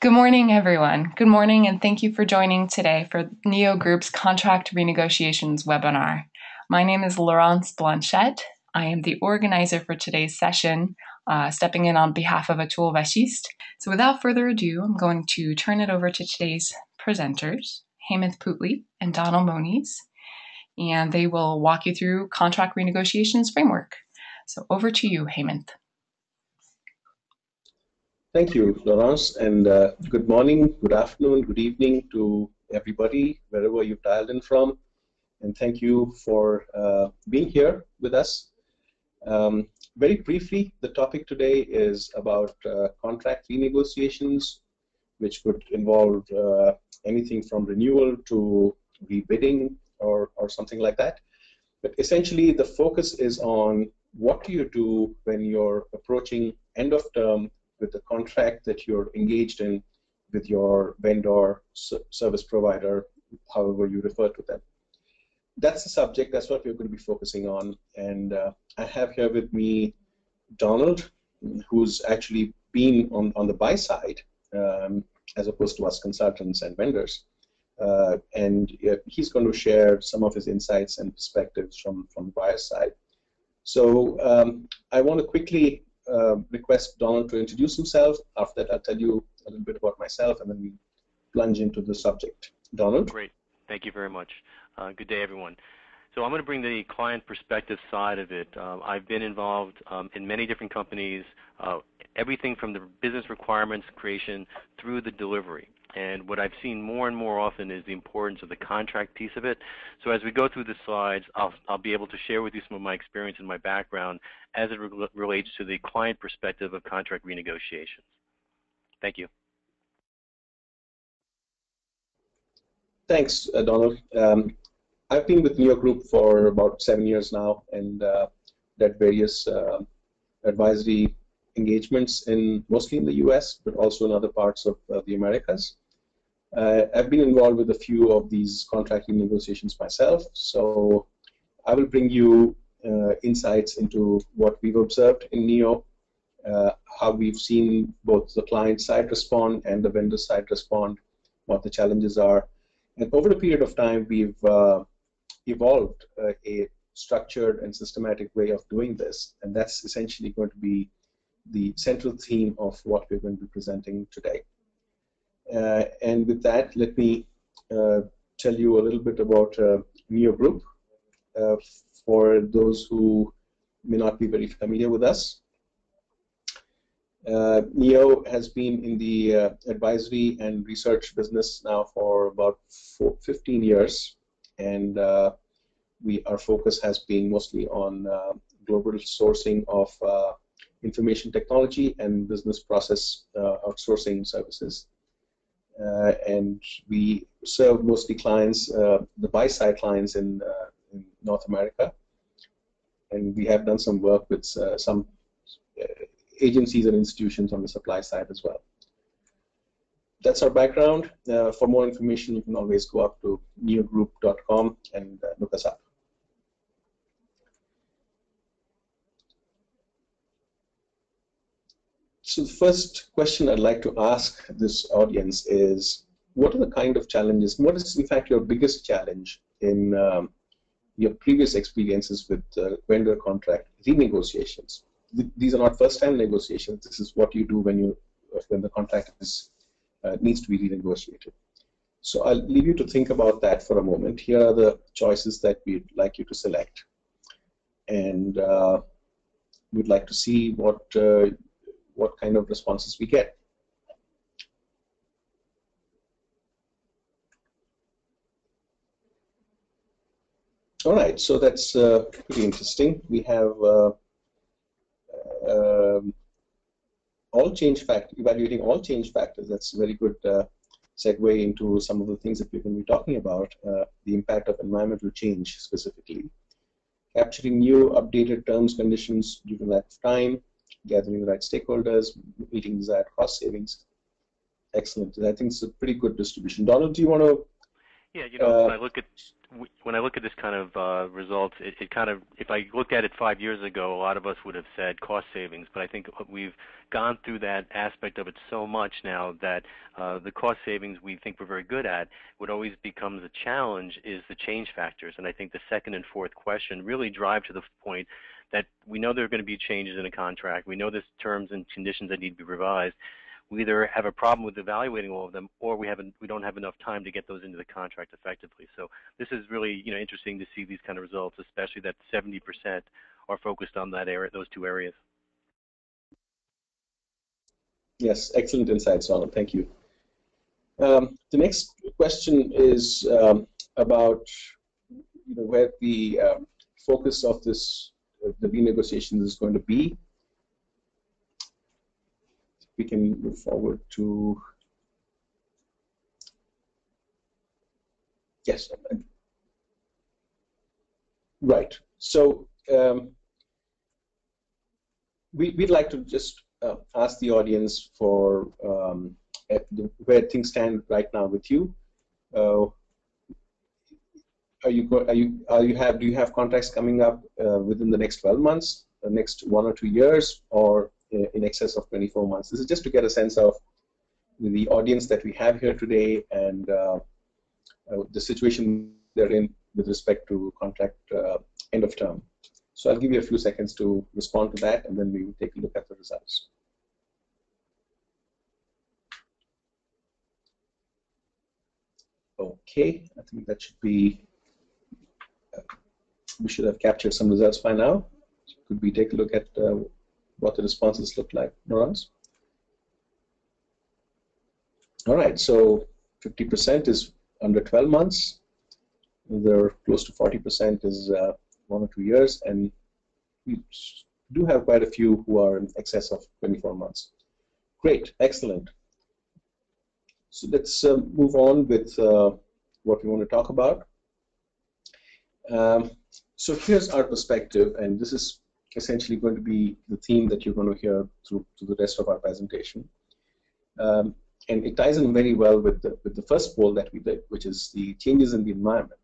Good morning, everyone. Good morning, and thank you for joining today for NEO Group's Contract Renegotiations webinar. My name is Laurence Blanchette. I am the organizer for today's session, uh, stepping in on behalf of Atul Vashistha. So, without further ado, I'm going to turn it over to today's presenters, Hemant Puthli and Donald Mones, and they will walk you through contract renegotiations framework. So, over to you, Hemant. Thank you, Laurence, and uh, good morning, good afternoon, good evening to everybody, wherever you've dialed in from. And thank you for uh, being here with us. Um, very briefly, the topic today is about uh, contract renegotiations, which could involve uh, anything from renewal to rebidding or, or something like that. But essentially, the focus is on what do you do when you're approaching end of term with the contract that you're engaged in with your vendor, service provider, however you refer to them. That's the subject. That's what we're going to be focusing on. And uh, I have here with me Donald, who's actually been on, on the buy side um, as opposed to us consultants and vendors. Uh, and uh, he's going to share some of his insights and perspectives from, from buyer side. So um, I want to quickly uh, request Donald to introduce himself. After that, I'll tell you a little bit about myself, and then we plunge into the subject. Donald? Great. Thank you very much. Uh, good day, everyone. So I'm going to bring the client perspective side of it. Um, I've been involved um, in many different companies, uh, everything from the business requirements creation through the delivery. And what I've seen more and more often is the importance of the contract piece of it. So as we go through the slides, I'll, I'll be able to share with you some of my experience and my background as it re relates to the client perspective of contract renegotiations. Thank you. Thanks, uh, Donald. Um, I've been with Neo Group for about seven years now and uh, various uh, advisory engagements in mostly in the U.S., but also in other parts of uh, the Americas. Uh, I've been involved with a few of these contracting negotiations myself, so I will bring you uh, insights into what we've observed in NEO, uh, how we've seen both the client side respond and the vendor side respond, what the challenges are. And over a period of time, we've uh, evolved uh, a structured and systematic way of doing this, and that's essentially going to be the central theme of what we're going to be presenting today. Uh, and with that, let me uh, tell you a little bit about uh, Neo Group uh, for those who may not be very familiar with us. Uh, Neo has been in the uh, advisory and research business now for about four, 15 years, and we our focus has been mostly on global sourcing of information technology and business process outsourcing services. Uh, and we serve mostly clients, uh, the buy-side clients in, uh, in, North America. And we have done some work with some agencies and institutions on the supply side as well. That's our background. for more information, you can always go up to neogroup.com and look us up. So the first question I'd like to ask this audience is, what are the kind of challenges, what is in fact your biggest challenge in um, your previous experiences with uh, vendor contract renegotiations? Th these are not first-time negotiations. This is what you do when you when the contract is, uh, needs to be renegotiated. So I'll leave you to think about that for a moment. Here are the choices that we'd like you to select. And uh, we'd like to see what uh, what kind of responses we get. All right, so that's uh, pretty interesting. We have uh, uh, all change factor, evaluating all change factors. That's a very good uh, segue into some of the things that we're going to be talking about, uh, the impact of environmental change specifically. Capturing new updated terms, conditions due to lack of time, gathering the right stakeholders, meeting desired cost savings. Excellent. I think it's a pretty good distribution. Donald, do you want to? Yeah, you know, uh, I look at when I look at this kind of uh, results, it, kind of, if I looked at it five years ago, a lot of us would have said cost savings. But I think we've gone through that aspect of it so much now that uh, the cost savings we think we're very good at, what always becomes a challenge is the change factors. And I think the second and fourth question really drive to the point that we know there are going to be changes in a contract. We know there's terms and conditions that need to be revised we either have a problem with evaluating all of them or we haven't we don't have enough time to get those into the contract effectively. So this is really you know interesting to see these kind of results, especially that 70% are focused on that area, those two areas. Yes, excellent insights, Donald. Thank you. Um, the next question is um, about you know, where the uh, focus of this uh, the renegotiations is going to be we can move forward to yes right so um, we, would like to just uh, ask the audience for um, the, where things stand right now with you. Uh, are you are you are you have do you have contracts coming up uh, within the next 12 months the next one or two years or in excess of 24 months. This is just to get a sense of the audience that we have here today and uh, uh, the situation they're in with respect to contract uh, end of term. So I'll give you a few seconds to respond to that and then we will take a look at the results. Okay, I think that should be, uh, we should have captured some results by now. Could we take a look at uh, what the responses look like, neurons. All right, so 50% is under 12 months. There close to 40% is uh, one or two years, and we do have quite a few who are in excess of 24 months. Great, excellent. So let's uh, move on with uh, what we want to talk about. Um, so here's our perspective, and this is essentially going to be the theme that you're going to hear through, the rest of our presentation. Um, and it ties in very well with the, with the first poll that we did, which is the changes in the environment.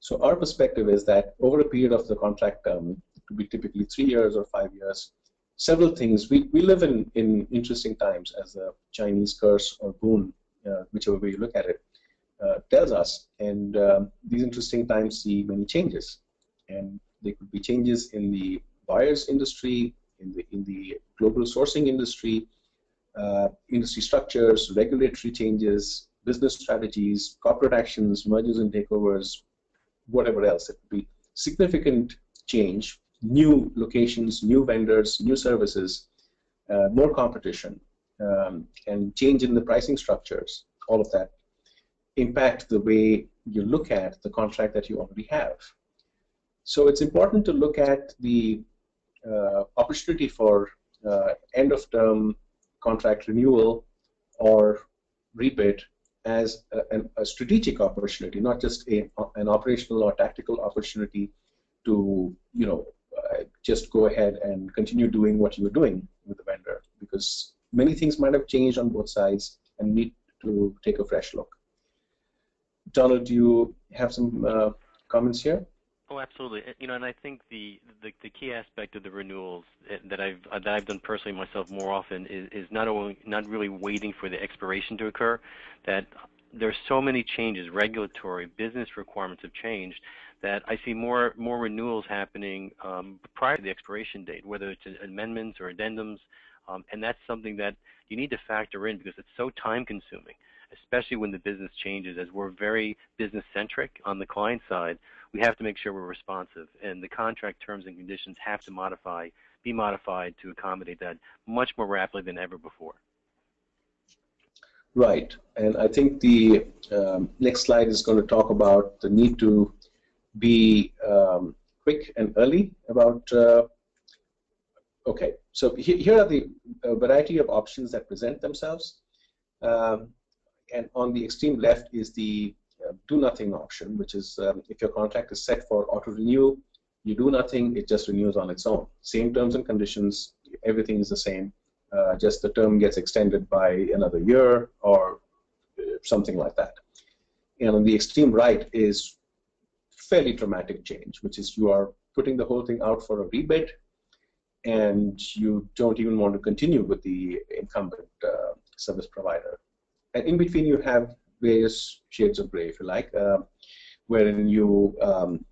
So our perspective is that over a period of the contract term, it could be typically three years or five years, several things. We, we live in, in interesting times, as the Chinese curse or boon, uh, whichever way you look at it, uh, tells us. And um, these interesting times see many changes. And there could be changes in the buyers industry, in the in the global sourcing industry, uh, industry structures, regulatory changes, business strategies, corporate actions, mergers and takeovers, whatever else. It could be significant change, new locations, new vendors, new services, uh, more competition, um, and change in the pricing structures. All of that impact the way you look at the contract that you already have. So it's important to look at the uh, opportunity for uh, end of term contract renewal or rebid as a, a, strategic opportunity, not just a, an operational or tactical opportunity to, you know, uh, just go ahead and continue doing what you were doing with the vendor because many things might have changed on both sides and need to take a fresh look. Donald, do you have some uh, comments here? Oh, absolutely. You know, and I think the, the, the key aspect of the renewals that I've that I've done personally myself more often is, is not only not really waiting for the expiration to occur. That there's so many changes, regulatory, business requirements have changed that I see more more renewals happening um, prior to the expiration date, whether it's amendments or addendums, um, and that's something that you need to factor in because it's so time consuming especially when the business changes, as we're very business centric on the client side, we have to make sure we're responsive. And the contract terms and conditions have to modify, be modified to accommodate that much more rapidly than ever before. Right. And I think the um, next slide is going to talk about the need to be um, quick and early about. Uh, okay, so here are the uh, variety of options that present themselves. Um, and on the extreme left is the uh, do nothing option, which is um, if your contract is set for auto renew, you do nothing, it just renews on its own. Same terms and conditions, everything is the same, uh, just the term gets extended by another year or uh, something like that. And on the extreme right is fairly dramatic change, which is you are putting the whole thing out for a rebid, and you don't even want to continue with the incumbent uh, service provider. And in between, you have various shades of gray, if you like, uh, wherein you um,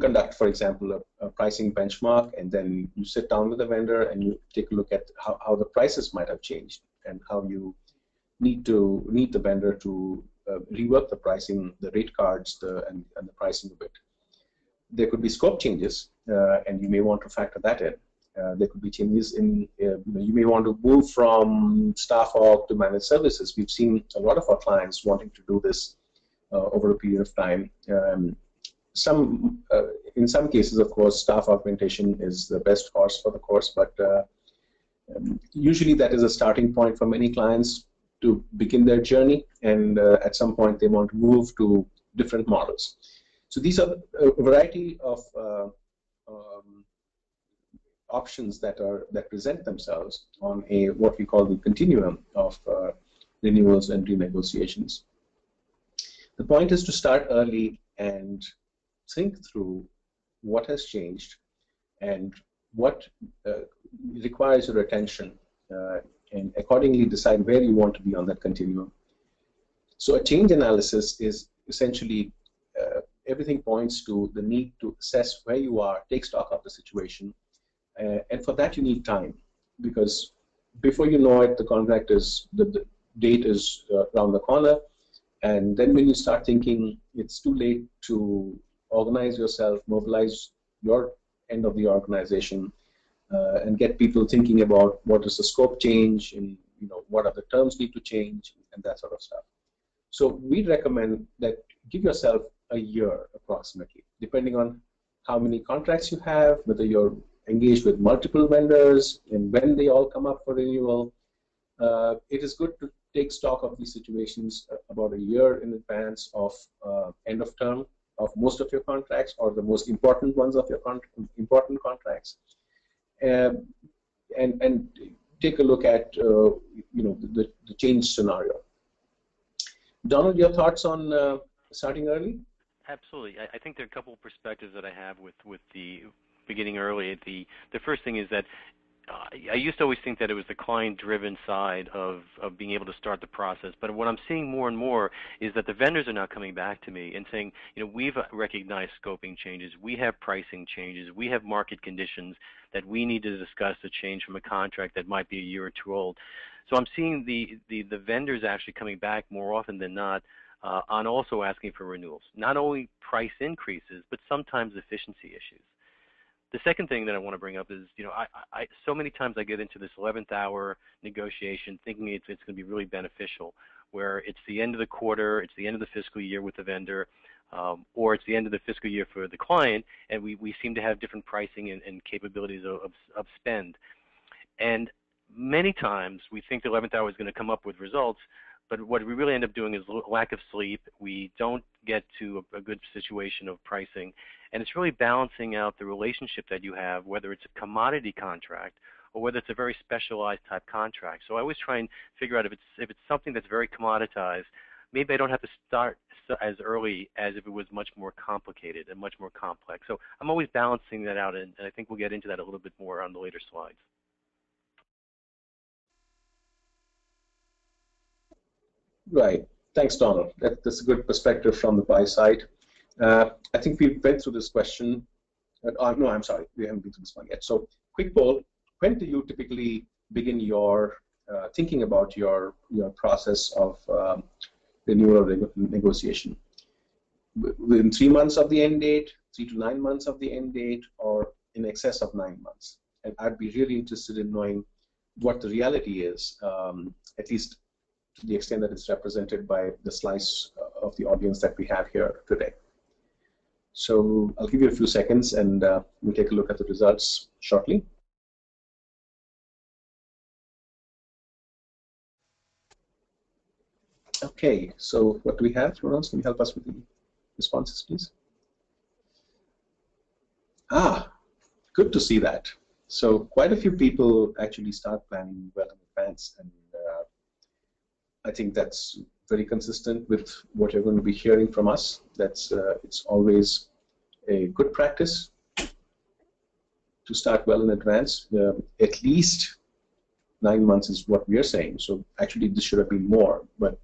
conduct, for example, a, a, pricing benchmark, and then you sit down with the vendor and you take a look at how, how the prices might have changed and how you need to need the vendor to uh, rework the pricing, the rate cards, the, and, and the pricing of it. There could be scope changes, uh, and you may want to factor that in. Uh, there could be changes in, uh, you, know, you may want to move from staff aug to managed services. We've seen a lot of our clients wanting to do this uh, over a period of time. Um, some, uh, in some cases, of course, staff augmentation is the best course for the course, but uh, um, usually that is a starting point for many clients to begin their journey, and uh, at some point they want to move to different models. So these are a variety of um, options that are that present themselves on a what we call the continuum of uh, renewals and renegotiations. The point is to start early and think through what has changed and what uh, requires your attention uh, and accordingly decide where you want to be on that continuum. So a change analysis is essentially uh, everything points to the need to assess where you are, take stock of the situation, uh, and for that you need time because before you know it, the contract is the, the date is uh, around the corner, and then when you start thinking it's too late to organize yourself, mobilize your end of the organization, uh, and get people thinking about what is the scope change and you know what are the terms need to change and that sort of stuff. So we recommend that give yourself a year approximately, depending on how many contracts you have, whether you're engaged with multiple vendors, and when they all come up for renewal. Uh, it is good to take stock of these situations about a year in advance of uh, end of term of most of your contracts or the most important ones of your con important contracts um, and and take a look at uh, you know the, the change scenario. Donald, your thoughts on uh, starting early? Absolutely. I, I, think there are a couple of perspectives that I have with with the beginning early. The the first thing is that I used to always think that it was the client-driven side of, of being able to start the process. But what I'm seeing more and more is that the vendors are now coming back to me and saying, you know, we've recognized scoping changes, we have pricing changes, we have market conditions that we need to discuss to change from a contract that might be a year or two old. So I'm seeing the, the, the vendors actually coming back more often than not uh, on also asking for renewals. Not only price increases, but sometimes efficiency issues. The second thing that I want to bring up is, you know, I, I so many times I get into this 11th hour negotiation thinking it's, it's going to be really beneficial, where it's the end of the quarter, it's the end of the fiscal year with the vendor, um, or it's the end of the fiscal year for the client, and we, we seem to have different pricing and, and capabilities of, of, of spend. And many times we think the 11th hour is going to come up with results, but what we really end up doing is lack of sleep. We don't get to a, a, good situation of pricing, and it's really balancing out the relationship that you have, whether it's a commodity contract or whether it's a very specialized type contract. So I always try and figure out if it's if it's something that's very commoditized, maybe I don't have to start as early as if it was much more complicated and much more complex. So I'm always balancing that out, and, and I think we'll get into that a little bit more on the later slides. Right. Thanks, Donald. That, that's a good perspective from the buy side. Uh, I think we've been through this question. Uh, no, I'm sorry, we haven't been through this one yet. So, quick poll: When do you typically begin your uh, thinking about your your process of um, renewal or negotiation? Within three months of the end date, three to nine months of the end date, or in excess of nine months? And I'd be really interested in knowing what the reality is, um, at least to the extent that it's represented by the slice of the audience that we have here today. So I'll give you a few seconds and uh, we'll take a look at the results shortly. Okay, so what do we have? Laurence, can you help us with the responses, please? Ah, good to see that. So quite a few people actually start planning well in advance, and uh, I think that's very consistent with what you're going to be hearing from us. That's uh, it's always a good practice to start well in advance. Uh, at least nine months is what we are saying. So actually, this should have been more, but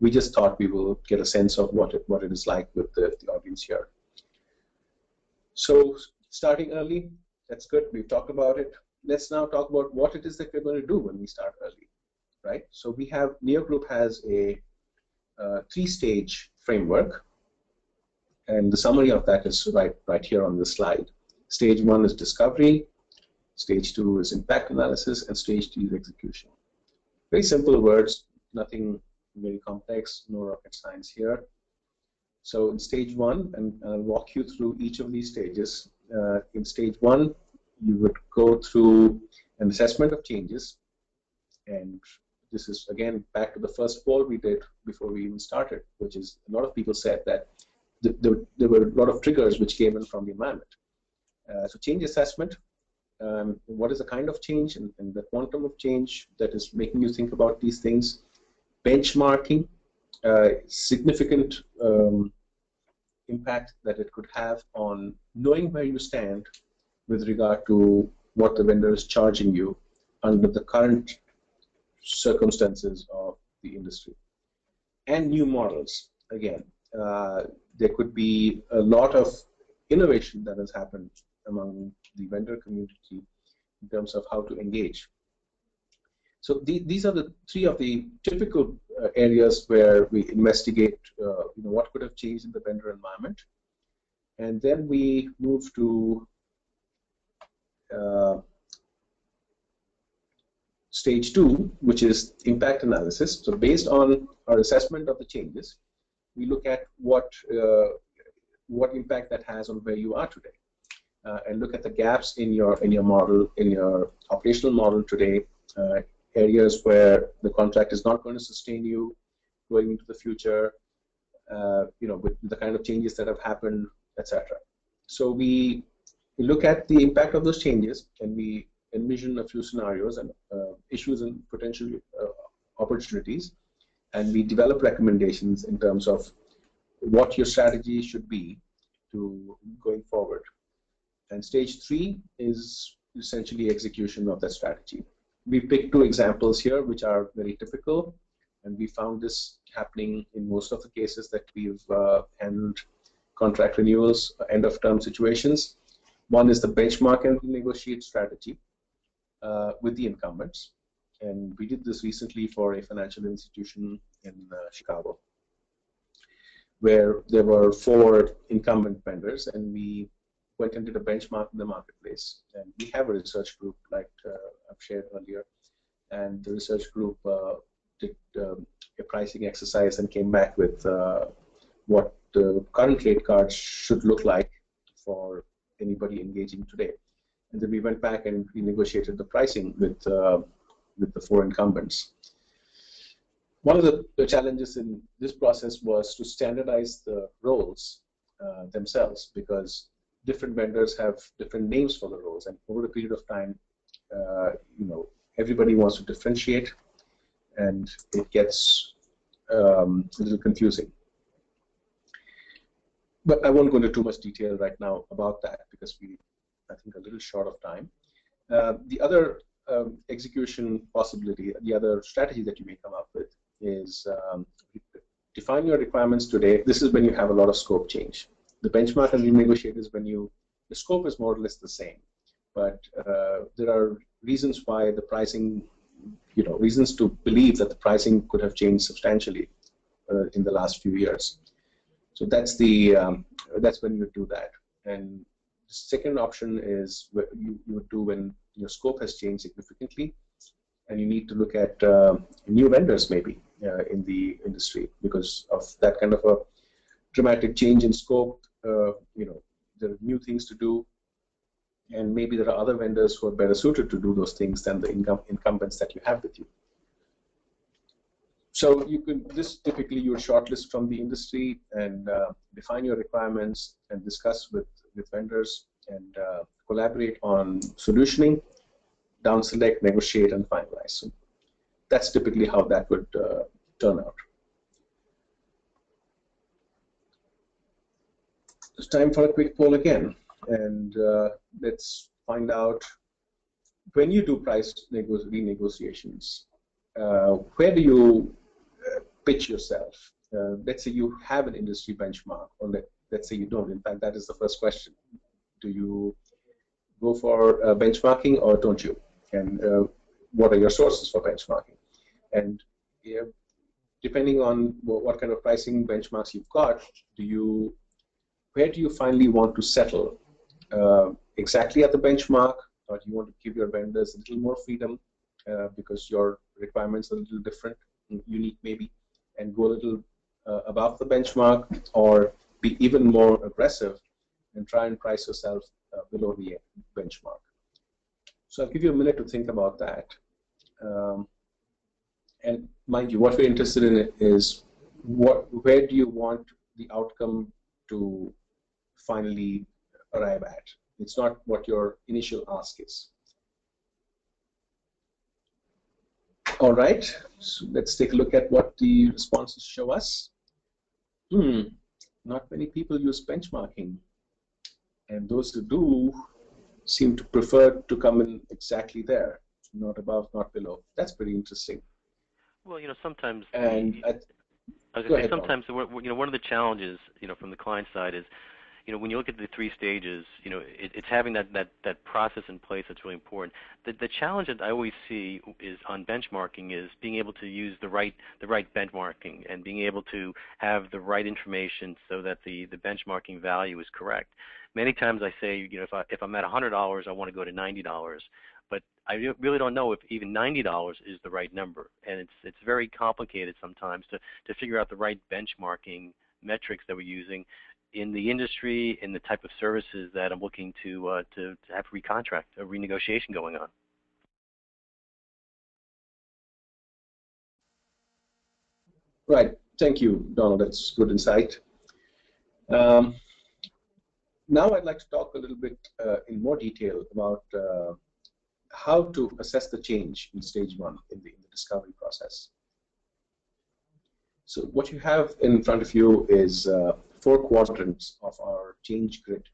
we just thought we will get a sense of what it, what it is like with the, the audience here. So starting early, that's good. We've talked about it. Let's now talk about what it is that we're going to do when we start early, right? So we have Neo Group has a uh, three-stage framework, and the summary of that is right right here on this slide. Stage one is discovery, stage two is impact analysis, and stage three is execution. Very simple words, nothing very complex, no rocket science here. So in stage one, and I'll walk you through each of these stages. Uh, in stage one, you would go through an assessment of changes, and this is again back to the first poll we did before we even started, which is a lot of people said that th there, there were a lot of triggers which came in from the environment. Uh, so change assessment, um, what is the kind of change and, and, the quantum of change that is making you think about these things benchmarking, uh, significant um, impact that it could have on knowing where you stand with regard to what the vendor is charging you under the current circumstances of the industry. And new models, again. Uh, there could be a lot of innovation that has happened among the vendor community in terms of how to engage so the, these are the three of the typical uh, areas where we investigate, uh, you know, what could have changed in the vendor environment, and then we move to uh, stage two, which is impact analysis. So based on our assessment of the changes, we look at what uh, what impact that has on where you are today, uh, and look at the gaps in your in your model in your operational model today uh, areas where the contract is not going to sustain you going into the future, uh, you know, with the kind of changes that have happened, etc. So we, we look at the impact of those changes and we envision a few scenarios and uh, issues and potential uh, opportunities, and we develop recommendations in terms of what your strategy should be to going forward. And stage three is essentially execution of that strategy. We picked two examples here which are very typical. And we found this happening in most of the cases that we've uh, handled contract renewals end of term situations. One is the benchmark and negotiate strategy uh, with the incumbents and we did this recently for a financial institution in uh, Chicago where there were four incumbent vendors and we went and did a benchmark in the marketplace. And we have a research group, like uh, I've shared earlier, and the research group uh, did um, a pricing exercise and came back with uh, what the current rate cards should look like for anybody engaging today. And then we went back and we negotiated the pricing with uh, with the four incumbents. One of the, the, challenges in this process was to standardize the roles uh, themselves because different vendors have different names for the roles, and over a period of time, uh, you know, everybody wants to differentiate, and it gets um, a little confusing. But I won't go into too much detail right now about that because we, I think, a little short of time. Uh, the other um, execution possibility, the other strategy that you may come up with is um, define your requirements today. This is when you have a lot of scope change the benchmark and renegotiate is when you the scope is more or less the same, but uh, there are reasons why the pricing, you know, reasons to believe that the pricing could have changed substantially uh, in the last few years. So that's the um, that's when you do that. And the second option is what you, you would do when your scope has changed significantly, and you need to look at uh, new vendors maybe uh, in the industry because of that kind of a dramatic change in scope uh, you know, there are new things to do, and maybe there are other vendors who are better suited to do those things than the incumbents that you have with you. So you can this typically you shortlist from the industry and uh, define your requirements and discuss with with vendors and uh, collaborate on solutioning, down select, negotiate, and finalize. So that's typically how that would uh, turn out. It's time for a quick poll again, and uh, let's find out when you do price renegotiations, uh, where do you uh, pitch yourself? Uh, let's say you have an industry benchmark on the let's say you don't. In fact, that is the first question. Do you go for uh, benchmarking or don't you? And uh, what are your sources for benchmarking? And yeah, depending on what kind of pricing benchmarks you've got, do you where do you finally want to settle? Uh, exactly at the benchmark, or do you want to give your vendors a little more freedom uh, because your requirements are a little different, unique maybe, and go a little uh, above the benchmark, or be even more aggressive and try and price yourself uh, below the benchmark. So I'll give you a minute to think about that. Um, and mind you, what we're interested in is what, where do you want the outcome to finally arrive at. It's not what your initial ask is. All right, so let's take a look at what the responses show us. Hmm, not many people use benchmarking. And those who do seem to prefer to come in exactly there, not above, not below. That's pretty interesting. Well, you know, sometimes. And the, I, I was going to say, sometimes, you know, one of the challenges, you know, from the client side is you know, when you look at the three stages, you know, it, it's having that, that, that process in place that's really important. The, the challenge that I always see is on benchmarking is being able to use the right the right benchmarking and being able to have the right information so that the, the benchmarking value is correct. Many times I say, you know, if I if I'm at $100, I want to go to $90 but I really don't know if even ninety dollars is the right number, and it's it's very complicated sometimes to to figure out the right benchmarking metrics that we're using in the industry, in the type of services that I'm looking to uh, to, to have recontract, a renegotiation going on. Right. Thank you, Donald. That's good insight. Um, now I'd like to talk a little bit uh, in more detail about uh, how to assess the change in stage one in the, in the discovery process. So what you have in front of you is uh, four quadrants of our change grid.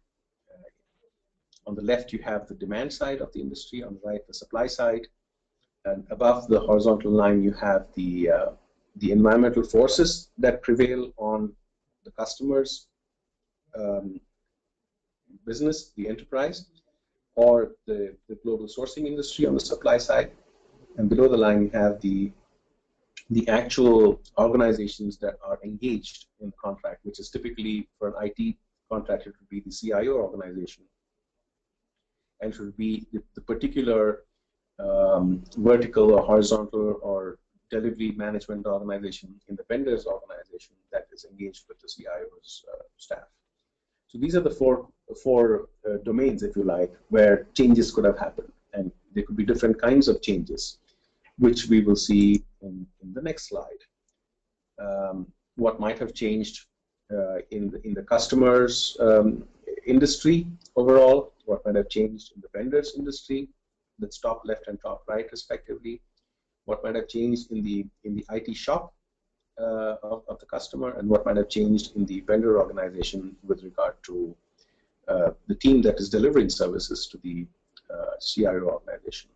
Uh, on the left, you have the demand side of the industry. On the right, the supply side. And above the horizontal line, you have the uh, the environmental forces that prevail on the customer's um, business, the enterprise, or the, the global sourcing industry on the supply side. And below the line, you have the the actual organizations that are engaged in contract, which is typically for an IT contract, it would be the CIO organization. And it would be the, the particular um, vertical or horizontal or delivery management organization in the vendor's organization that is engaged with the CIO's uh, staff. So these are the four, four uh, domains, if you like, where changes could have happened. And there could be different kinds of changes which we will see in, in the next slide. Um, what might have changed uh, in, the, in the customer's um, industry overall, what might have changed in the vendor's industry, that's top left and top right respectively, what might have changed in the, in the IT shop uh, of, of, the customer, and what might have changed in the vendor organization with regard to uh, the team that is delivering services to the uh, CIO organization.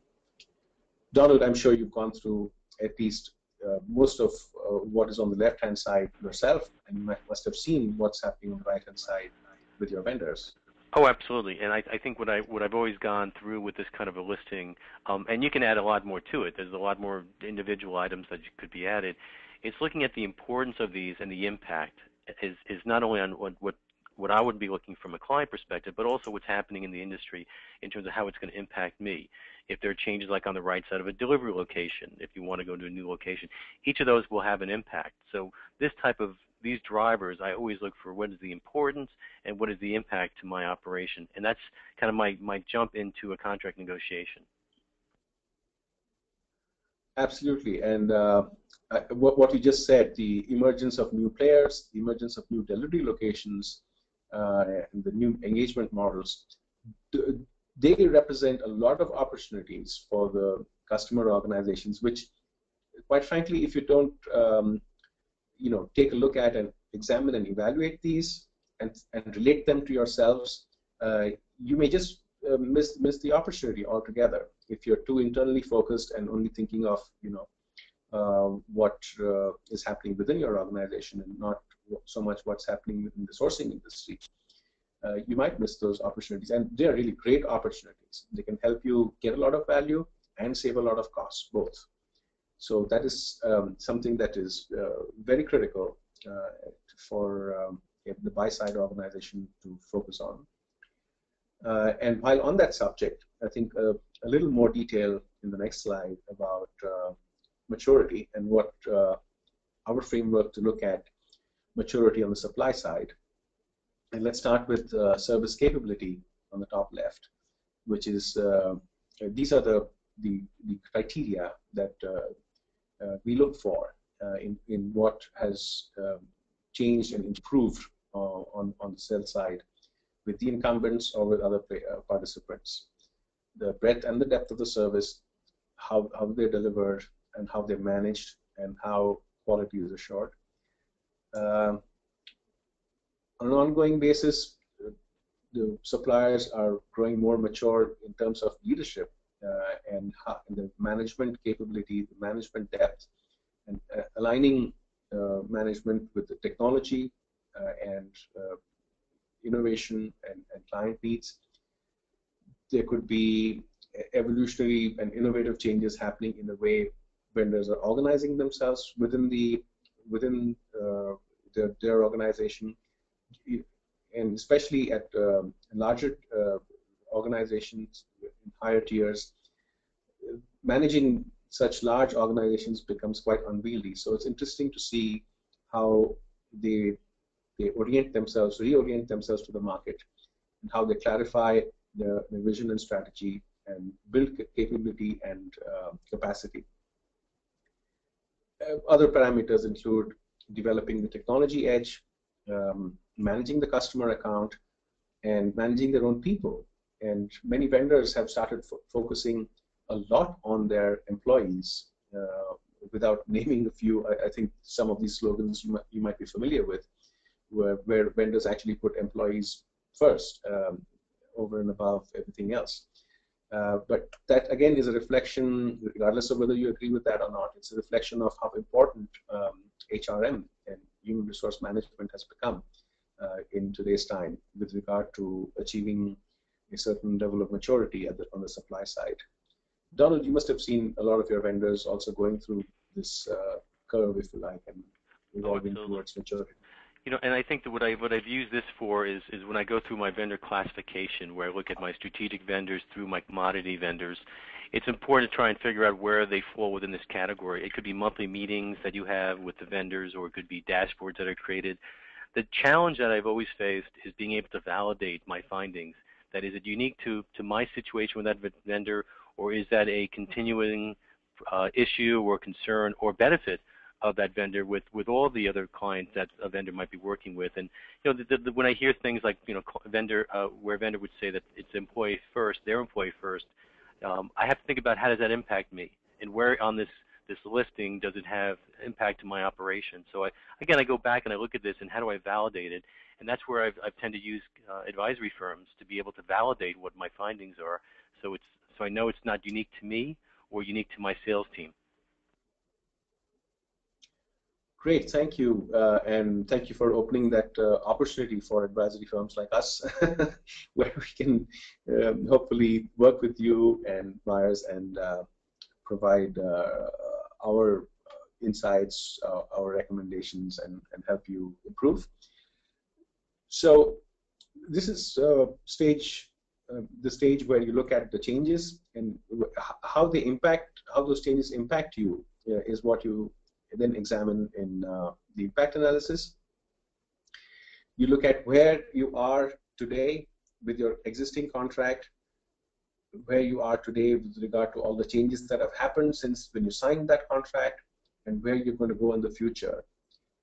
Donald, I'm sure you've gone through at least uh, most of uh, what is on the left-hand side yourself, and you must have seen what's happening on the right-hand side with your vendors. Oh, absolutely. And I, I, think what I what I've always gone through with this kind of a listing, um, and you can add a lot more to it. There's a lot more individual items that could be added. It's looking at the importance of these and the impact is is not only on what, what what I would be looking from a client perspective, but also what's happening in the industry in terms of how it's going to impact me. If there are changes like on the right side of a delivery location, if you want to go to a new location, each of those will have an impact. So this type of these drivers, I always look for what is the importance and what is the impact to my operation, and that's kind of my my jump into a contract negotiation. Absolutely, and uh, what what you just said, the emergence of new players, the emergence of new delivery locations, and the new engagement models, they represent a lot of opportunities for the customer organizations, which, quite frankly, if you don't, um, you know, take a look at and examine and evaluate these and, and relate them to yourselves, uh, you may just uh, miss miss the opportunity altogether if you're too internally focused and only thinking of you know uh, what uh, is happening within your organization and not so much what's happening within the sourcing industry. Uh, you might miss those opportunities, and they are really great opportunities. They can help you get a lot of value and save a lot of costs, both. So that is um, something that is uh, very critical uh, for um, the buy-side organization to focus on. Uh, and while on that subject, I think uh, a little more detail in the next slide about uh, maturity and what uh, our framework to look at maturity on the supply side. And let's start with uh, service capability on the top left, which is uh, these are the, the, the criteria that we look for in, in what has um, changed and improved on, on the sell side with the incumbents or with other uh, participants. The breadth and the depth of the service, how, how they're delivered, and how they're managed, and how quality is assured. Uh, on an ongoing basis, the suppliers are growing more mature in terms of leadership uh, and, how, and, the management capability, the management depth, and uh, aligning uh, management with the technology uh, and uh, innovation and, and client needs. There could be evolutionary and innovative changes happening in the way vendors are organizing themselves within the within uh, their, organization, and especially at um, larger uh, organizations in higher tiers, managing such large organizations becomes quite unwieldy. So it's interesting to see how they they orient themselves, reorient themselves to the market, and how they clarify their, their vision and strategy and build capability and uh, capacity. Uh, other parameters include developing the technology edge, um, managing the customer account, and managing their own people. And many vendors have started focusing a lot on their employees. Uh, without naming a few, I, I, think some of these slogans you might, you might be familiar with where, where vendors actually put employees first um, over and above everything else. Uh, but that again is a reflection, regardless of whether you agree with that or not, it's a reflection of how important um, HRM and human resource management has become uh, in today's time with regard to achieving a certain level of maturity the, on the supply side. Donald, you must have seen a lot of your vendors also going through this uh, curve, if you like, and evolving oh, towards maturity you know, and I think that what I what I've used this for is is when I go through my vendor classification, where I look at my strategic vendors through my commodity vendors. It's important to try and figure out where they fall within this category. It could be monthly meetings that you have with the vendors, or it could be dashboards that are created. The challenge that I've always faced is being able to validate my findings. That is it unique to to my situation with that vendor, or is that a continuing uh, issue or concern or benefit of that vendor with with all the other clients that a vendor might be working with. And you know, the, the, when I hear things like you know, vendor uh, where vendor would say that it's employee first, their employee first, um, I have to think about how does that impact me, and where on this this listing does it have impact to my operation. So I, again, I go back and I look at this and how do I validate it, and that's where I've, I've tend to use uh, advisory firms to be able to validate what my findings are. So it's so I know it's not unique to me or unique to my sales team. Great, thank you, uh, and thank you for opening that uh, opportunity for advisory firms like us, where we can um, hopefully work with you and buyers and uh, provide uh, our insights, uh, our recommendations, and, and help you improve. So this is uh, stage, the stage where you look at the changes and how they impact, how those changes impact you is what you then examine in uh, the impact analysis. You look at where you are today with your existing contract, where you are today with regard to all the changes that have happened since when you signed that contract, and where you're going to go in the future.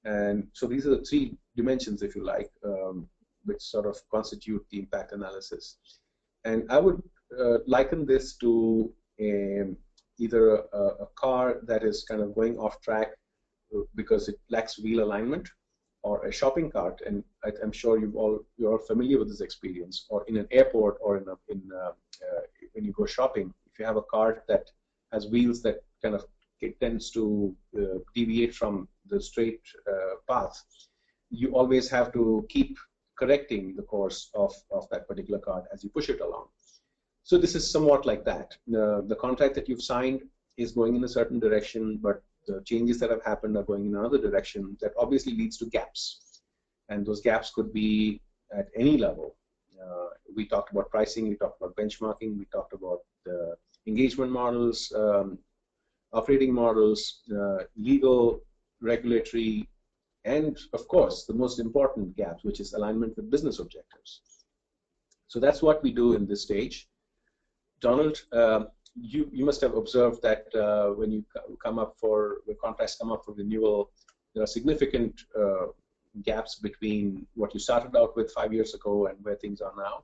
And so these are the three dimensions, if you like, um, which sort of constitute the impact analysis. And I would uh, liken this to a, either a, a, car that is kind of going off track because it lacks wheel alignment or a shopping cart, and I, am sure you all you're all familiar with this experience, or in an airport or in a, in a, uh, when you go shopping, if you have a cart that has wheels that kind of it tends to uh, deviate from the straight uh, path, you always have to keep correcting the course of, of that particular cart as you push it along. So this is somewhat like that. The, the contract that you've signed is going in a certain direction, but the changes that have happened are going in another direction that obviously leads to gaps. And those gaps could be at any level. Uh, we talked about pricing, we talked about benchmarking, we talked about the engagement models, um, operating models, uh, legal, regulatory, and of course the most important gap, which is alignment with business objectives. So that's what we do in this stage. Donald, uh, you, you must have observed that uh, when you come up for, when contracts come up for renewal, there are significant uh, gaps between what you started out with five years ago and where things are now.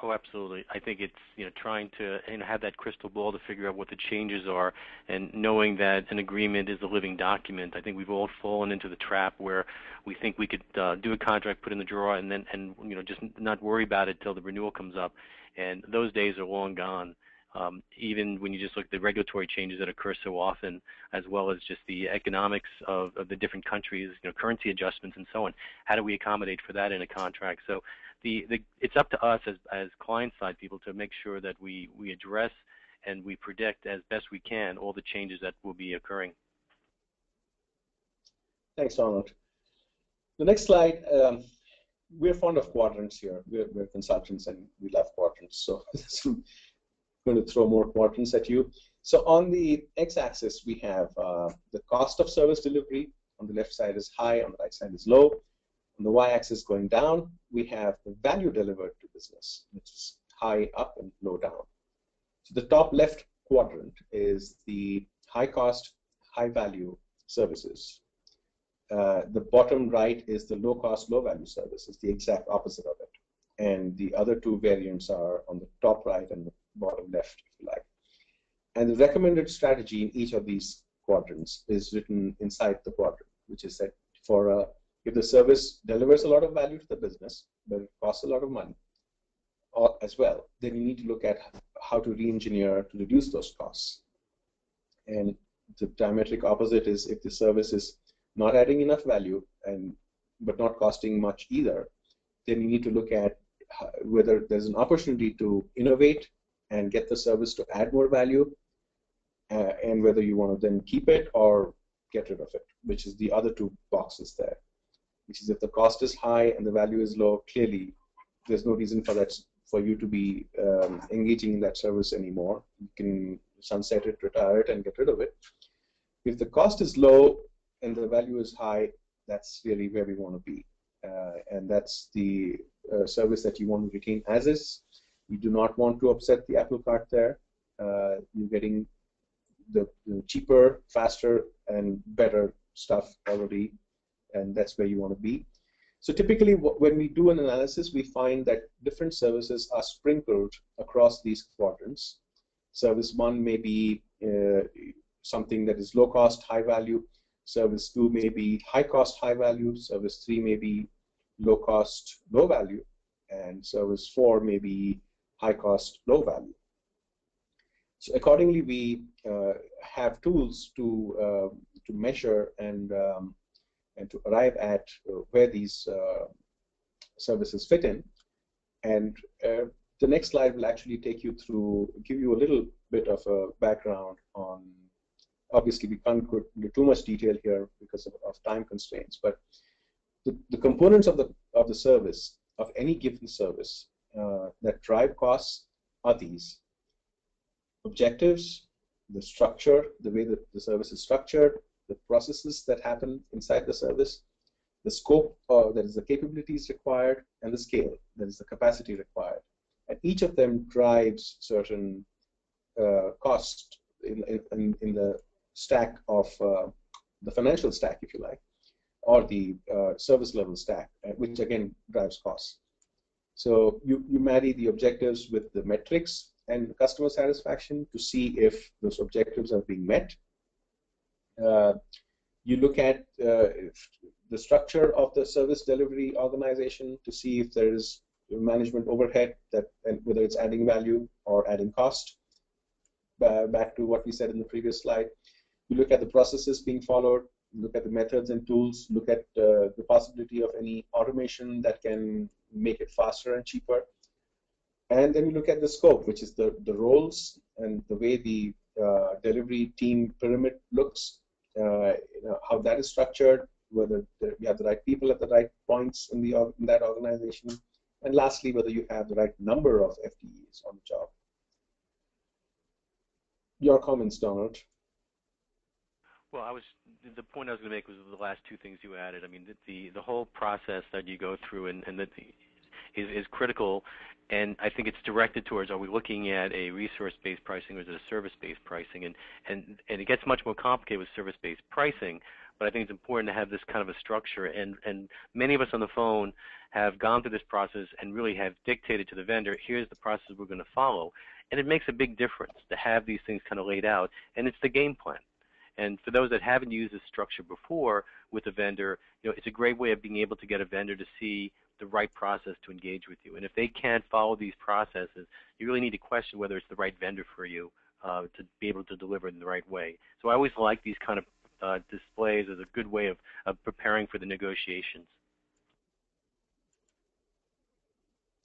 Oh, absolutely. I think it's you know trying to and have that crystal ball to figure out what the changes are, and knowing that an agreement is a living document. I think we've all fallen into the trap where we think we could uh, do a contract, put in the drawer, and then and you know just not worry about it till the renewal comes up, and those days are long gone. Um, even when you just look at the regulatory changes that occur so often, as well as just the economics of, of the different countries, you know, currency adjustments and so on. How do we accommodate for that in a contract? So the, the it's up to us as, as client side people to make sure that we, we address and we predict as best we can all the changes that will be occurring. Thanks, Donald. The next slide, um, we're fond of quadrants here. We're, we're, consultants and we love quadrants. So I'm going to throw more quadrants at you. So on the x-axis, we have uh, the cost of service delivery. On the left side is high, on the right side is low. On the y-axis going down, we have the value delivered to business, which is high up and low down. So the top left quadrant is the high cost, high value services. Uh, the bottom right is the low cost, low value services, the exact opposite of it. And the other two variants are on the top right and the bottom left, if you like. And the recommended strategy in each of these quadrants is written inside the quadrant, which is that for a if the service delivers a lot of value to the business, but it costs a lot of money as well, then you need to look at how to re-engineer to reduce those costs. And the diametric opposite is if the service is not adding enough value and but not costing much either, then you need to look at whether there's an opportunity to innovate and get the service to add more value, uh, and whether you want to then keep it or get rid of it, which is the other two boxes there which is if the cost is high and the value is low, clearly there's no reason for that for you to be um, engaging in that service anymore. You can sunset it, retire it, and get rid of it. If the cost is low and the value is high, that's really where we want to be. Uh, and that's the uh, service that you want to retain as is. You do not want to upset the apple cart there. Uh, you're getting the, the, cheaper, faster, and better stuff already and that's where you want to be. So typically, when we do an analysis, we find that different services are sprinkled across these quadrants. Service one may be uh, something that is low cost, high value. Service two may be high cost, high value. Service three may be low cost, low value. And service four may be high cost, low value. So accordingly, we uh, have tools to uh, to measure and um, and to arrive at uh, where these uh, services fit in. And uh, the next slide will actually take you through, give you a little bit of a background on, obviously we can't go into too much detail here because of, of time constraints, but the, the, components of the, of the service, of any given service uh, that drive costs are these. Objectives, the structure, the way that the service is structured, the processes that happen inside the service, the scope, uh, that is the capabilities required, and the scale, that is the capacity required. And each of them drives certain uh, cost in, in, in, the stack of uh, the financial stack, if you like, or the uh, service level stack, uh, which again drives costs. So you, you marry the objectives with the metrics and customer satisfaction to see if those objectives are being met you look at uh, the structure of the service delivery organization to see if there is management overhead that and whether it's adding value or adding cost. Uh, back to what we said in the previous slide, you look at the processes being followed, look at the methods and tools, look at uh, the possibility of any automation that can make it faster and cheaper. And then you look at the scope, which is the, the roles and the way the uh, delivery team pyramid looks, uh, Uh, you know, how that is structured, whether we have the right people at the right points in, the, in that organization, and lastly, whether you have the right number of FTEs on the job. Your comments, Donald. Well, I was the point I was going to make was the last two things you added. I mean, the the, the whole process that you go through and, and that is is critical, and I think it's directed towards are we looking at a resource-based pricing or is it a service-based pricing? And and and it gets much more complicated with service-based pricing. But I think it's important to have this kind of a structure. And and many of us on the phone have gone through this process and really have dictated to the vendor, here's the process we're going to follow. And it makes a big difference to have these things kind of laid out. And it's the game plan. And for those that haven't used this structure before with a vendor, you know, it's a great way of being able to get a vendor to see the right process to engage with you. And if they can't follow these processes, you really need to question whether it's the right vendor for you uh, to be able to deliver in the right way. So I always like these kind of uh, displays as a good way of, of preparing for the negotiations.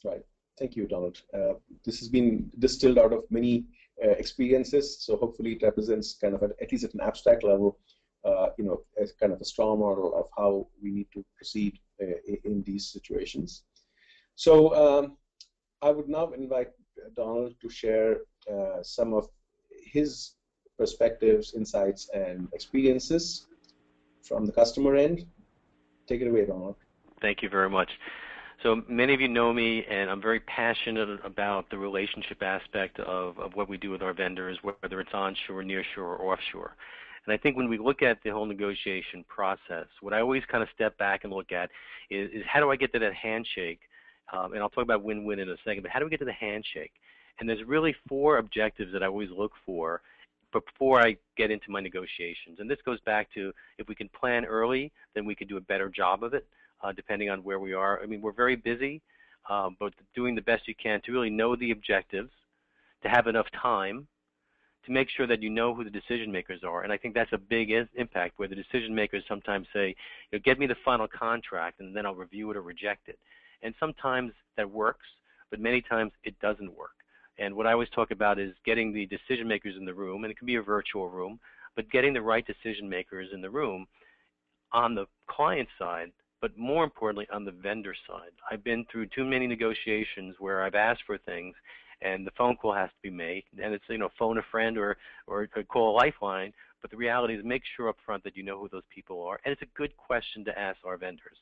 Right. Thank you, Donald. Uh, this has been distilled out of many uh, experiences, so hopefully it represents kind of, at least at an abstract level, you know, as kind of a strong model of how we need to proceed uh, in these situations. So um, I would now invite Donald to share uh, some of his perspectives, insights, and experiences from the customer end. Take it away, Donald. Thank you very much. So many of you know me, and I'm very passionate about the relationship aspect of, of what we do with our vendors, whether it's onshore, nearshore, or offshore. And I think when we look at the whole negotiation process, what I always kind of step back and look at is, is how do I get to that handshake? Um, and I'll talk about win-win in a second, but how do we get to the handshake? And there's really four objectives that I always look for before I get into my negotiations. And this goes back to if we can plan early, then we can do a better job of it uh, depending on where we are. I mean, we're very busy, um, but doing the best you can to really know the objectives, to have enough time, to make sure that you know who the decision makers are. And I think that's a big impact where the decision makers sometimes say, you know, get me the final contract and then I'll review it or reject it. And sometimes that works, but many times it doesn't work. And what I always talk about is getting the decision makers in the room, and it can be a virtual room, but getting the right decision makers in the room on the client side but more importantly on the vendor side. I've been through too many negotiations where I've asked for things and the phone call has to be made and it's you know phone a friend or or call a lifeline but the reality is make sure up front that you know who those people are and it's a good question to ask our vendors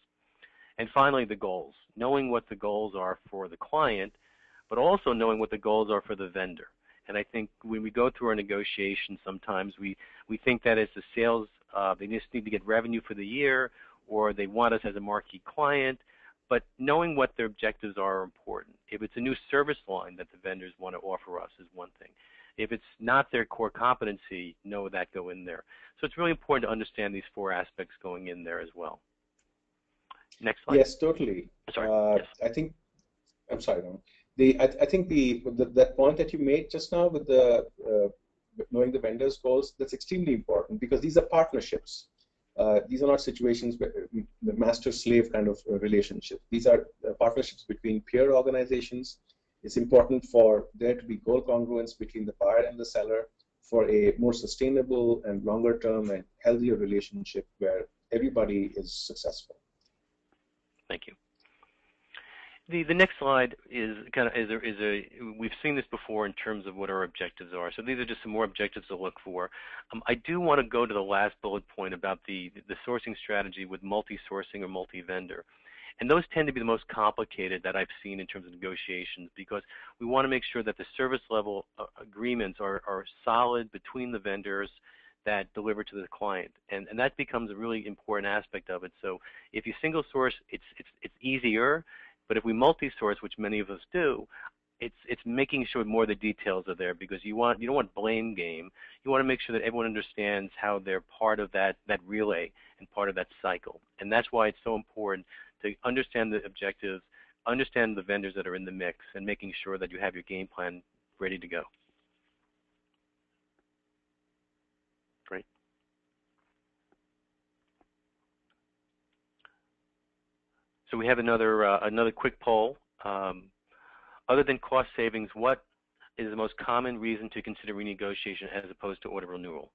and finally the goals knowing what the goals are for the client but also knowing what the goals are for the vendor and I think when we go through our negotiations sometimes we we think that it's the sales uh, they just need to get revenue for the year or they want us as a marquee client. But knowing what their objectives are important. If it's a new service line that the vendors want to offer us is one thing. If it's not their core competency, know that go in there. So it's really important to understand these four aspects going in there as well. Next slide. Yes, totally. Sorry. Uh, yes. I think. I'm sorry. The I, I think the, the, that point that you made just now with the uh, knowing the vendors' goals that's extremely important because these are partnerships. Uh, these are not situations where uh, the master-slave kind of uh, relationship. These are partnerships between peer organizations. It's important for there to be goal congruence between the buyer and the seller for a more sustainable and longer-term and healthier relationship where everybody is successful. Thank you. The, the next slide is kind of is a, is a we've seen this before in terms of what our objectives are. So these are just some more objectives to look for. Um, I do want to go to the last bullet point about the the sourcing strategy with multi-sourcing or multi-vendor. And those tend to be the most complicated that I've seen in terms of negotiations because we want to make sure that the service level uh, agreements are, are solid between the vendors that deliver to the client. And, and that becomes a really important aspect of it. So if you single source, it's, it's, it's easier but if we multi-source, which many of us do, it's it's making sure more of the details are there because you want you don't want blame game. You want to make sure that everyone understands how they're part of that that relay and part of that cycle. And that's why it's so important to understand the objectives, understand the vendors that are in the mix, and making sure that you have your game plan ready to go. Great. So we have another uh, another quick poll. Um, other than cost savings, what is the most common reason to consider renegotiation as opposed to order renewal?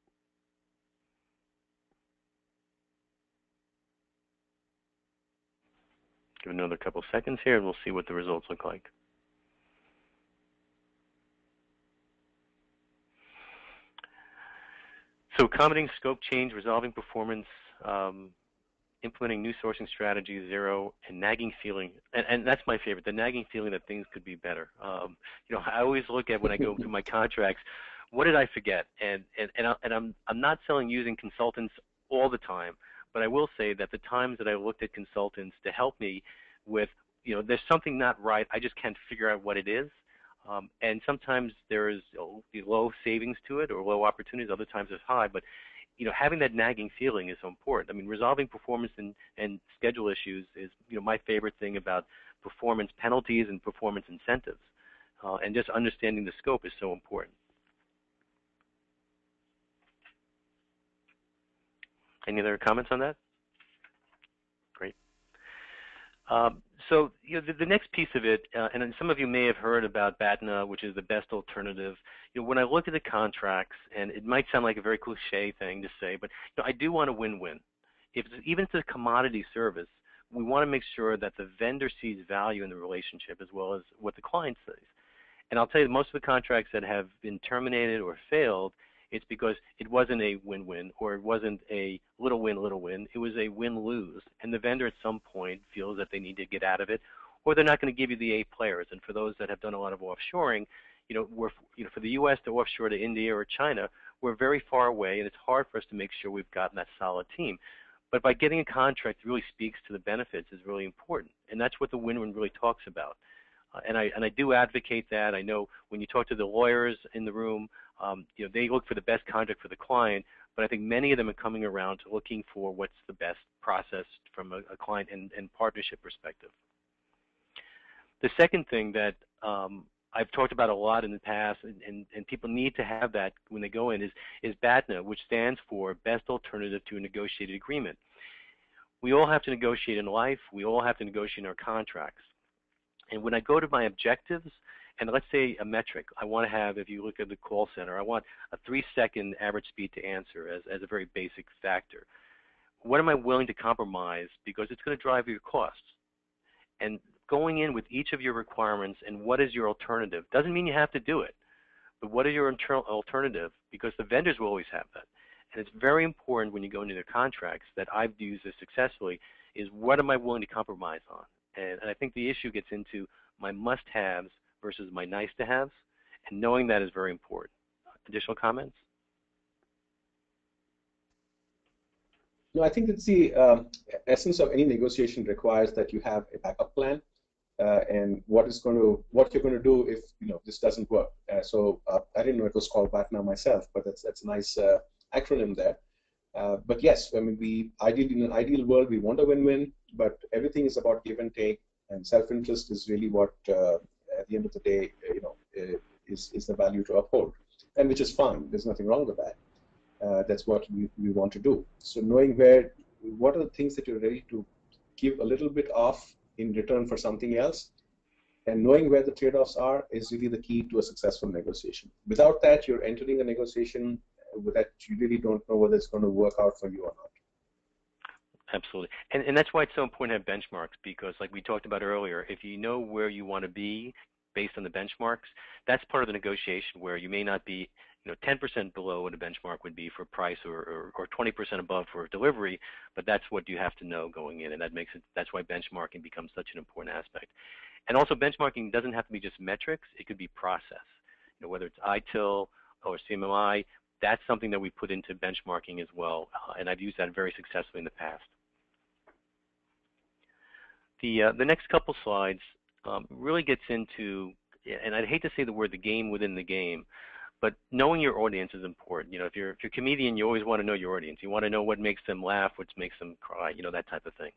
Give another couple seconds here and we'll see what the results look like. So accommodating scope change, resolving performance, um, implementing new sourcing strategies, zero, and nagging feeling. And, and, that's my favorite, the nagging feeling that things could be better. Um, you know, I always look at when I go through my contracts, what did I forget? And and and, I, and I'm I'm not selling using consultants all the time, but I will say that the times that I looked at consultants to help me with, you know, there's something not right. I just can't figure out what it is. Um, and sometimes there is low savings to it or low opportunities. Other times it's high. But you know, having that nagging feeling is so important. I mean, resolving performance and, and schedule issues is, you know, my favorite thing about performance penalties and performance incentives. Uh, and just understanding the scope is so important. Any other comments on that? Great. Um, so you know, the, the, next piece of it, uh, and some of you may have heard about BATNA, which is the best alternative. You know, when I look at the contracts, and it might sound like a very cliche thing to say, but you know, I do want a win-win. If even if it's a commodity service, we want to make sure that the vendor sees value in the relationship as well as what the client sees. And I'll tell you, most of the contracts that have been terminated or failed, it's because it wasn't a win-win or it wasn't a little win, little win. It was a win-lose. And the vendor at some point feels that they need to get out of it or they're not going to give you the A players. And for those that have done a lot of offshoring, you know, we're, you know, for the U.S. to offshore to India or China, we're very far away, and it's hard for us to make sure we've gotten that solid team. But by getting a contract really speaks to the benefits is really important, and that's what the win-win really talks about. And I and I do advocate that. I know when you talk to the lawyers in the room, um, you know, they look for the best contract for the client, but I think many of them are coming around to looking for what's the best process from a, a client and, and, partnership perspective. The second thing that um, I've talked about a lot in the past, and, and, and, people need to have that when they go in, is, is BATNA, which stands for Best Alternative to a Negotiated Agreement. We all have to negotiate in life. We all have to negotiate in our contracts. And when I go to my objectives, and let's say a metric, I want to have, if you look at the call center, I want a three second average speed to answer as, as a very basic factor. What am I willing to compromise because it's going to drive your costs? And going in with each of your requirements and what is your alternative doesn't mean you have to do it, but what is your internal alternative? Because the vendors will always have that. And it's very important when you go into their contracts that I've used this successfully is what am I willing to compromise on? And, and I think the issue gets into my must-haves versus my nice to haves, and knowing that is very important. Additional comments? No, I think it's the um, essence of any negotiation requires that you have a backup plan uh, and what is going to what you're going to do if you know this doesn't work. Uh, so uh, I didn't know it was called BATNA myself, but that's that's a nice uh, acronym there. Uh, but yes, I mean we ideally in an ideal world we want a win-win, but everything is about give and take, and self-interest is really what uh, at the end of the day, uh, you know, uh, is, is the value to uphold, and which is fine. There's nothing wrong with that. Uh, that's what we, we want to do. So knowing where, what are the things that you're ready to give a little bit off in return for something else, and knowing where the trade-offs are is really the key to a successful negotiation. Without that, you're entering a negotiation that you really don't know whether it's going to work out for you or not. Absolutely. And, and that's why it's so important to have benchmarks because, like we talked about earlier, if you know where you want to be based on the benchmarks, that's part of the negotiation where you may not be you know, 10% below what a benchmark would be for price or, or, or 20% above for delivery, but that's what you have to know going in, and that makes it, that's why benchmarking becomes such an important aspect. And also benchmarking doesn't have to be just metrics, it could be process. You know, whether it's ITIL or CMMI, that's something that we put into benchmarking as well, uh, and I've used that very successfully in the past. The, uh, the next couple slides um, really gets into and I'd hate to say the word the game within the game, but knowing your audience is important. You know, if you're if you're a comedian, you always want to know your audience. You want to know what makes them laugh, what makes them cry, you know, that type of thing.